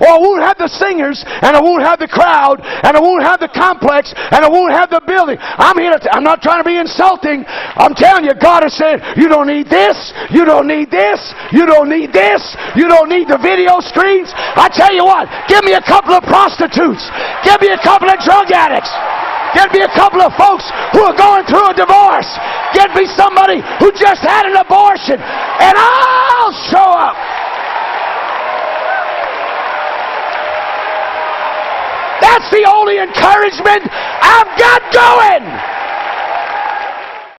or I won't have the singers, and I won't have the crowd, and I won't have the complex, and I won't have the building. I'm here to, I'm not trying to be insulting. I'm telling you, God is saying, you don't need this, you don't need this, you don't need this, you don't need the video screens. I tell you what, give me a couple of prostitutes, give me a couple of drug addicts. Get me a couple of folks who are going through a divorce. Get me somebody who just had an abortion, and I'll That's the only encouragement I've got going.